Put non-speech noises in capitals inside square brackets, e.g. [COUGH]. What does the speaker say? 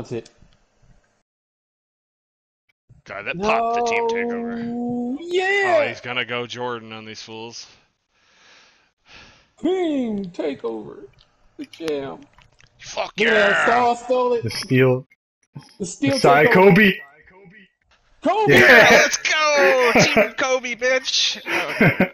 That's it. God, that popped the team takeover. Yeah. Oh, he's gonna go Jordan on these fools. Team takeover. The jam. Fuck Yeah, yeah! Saul stole it. The steal. The steal. Side Kobe. Kobe. Kobe! Yeah. Let's go! Team [LAUGHS] Kobe, bitch! Oh, okay.